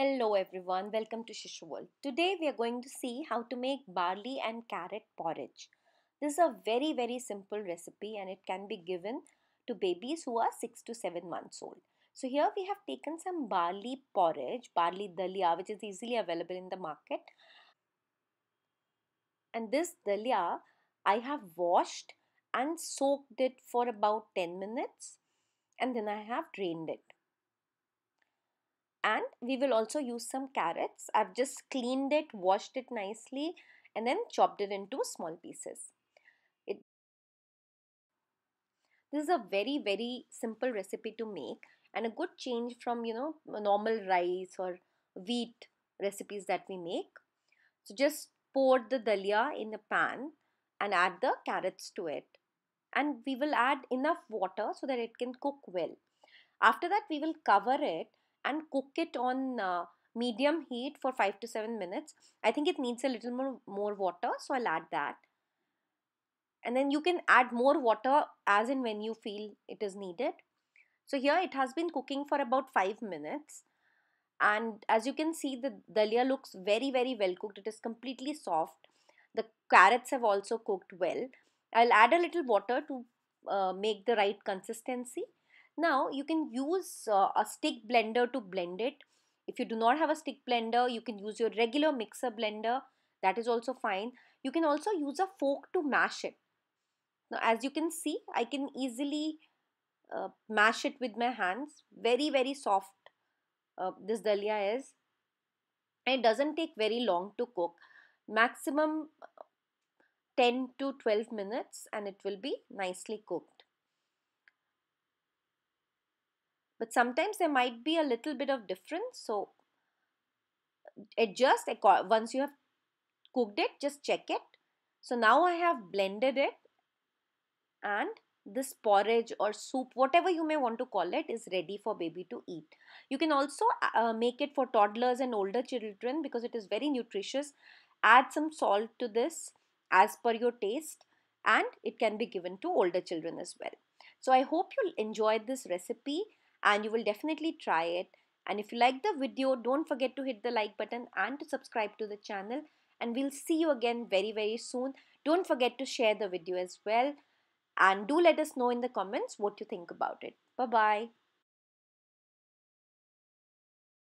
Hello everyone, welcome to Shishu World. Today we are going to see how to make barley and carrot porridge. This is a very very simple recipe and it can be given to babies who are 6 to 7 months old. So here we have taken some barley porridge, barley dalia which is easily available in the market. And this dalia I have washed and soaked it for about 10 minutes and then I have drained it and we will also use some carrots. I've just cleaned it washed it nicely and then chopped it into small pieces. It this is a very very simple recipe to make and a good change from you know normal rice or wheat recipes that we make. So just pour the dalia in a pan and add the carrots to it. And we will add enough water so that it can cook well. After that we will cover it and cook it on uh, medium heat for 5 to 7 minutes. I think it needs a little more, more water, so I'll add that. And then you can add more water as in when you feel it is needed. So here it has been cooking for about 5 minutes. And as you can see, the dalia looks very, very well cooked. It is completely soft. The carrots have also cooked well. I'll add a little water to uh, make the right consistency now you can use uh, a stick blender to blend it. If you do not have a stick blender, you can use your regular mixer blender. That is also fine. You can also use a fork to mash it. Now as you can see, I can easily uh, mash it with my hands. Very very soft uh, this dalia is. And it doesn't take very long to cook. Maximum 10 to 12 minutes and it will be nicely cooked. But sometimes there might be a little bit of difference so adjust once you have cooked it just check it. So now I have blended it and this porridge or soup whatever you may want to call it is ready for baby to eat. You can also uh, make it for toddlers and older children because it is very nutritious. Add some salt to this as per your taste and it can be given to older children as well. So i hope you enjoyed this recipe and you will definitely try it. And if you like the video, don't forget to hit the like button and to subscribe to the channel. And we'll see you again very, very soon. Don't forget to share the video as well. And do let us know in the comments what you think about it. Bye-bye.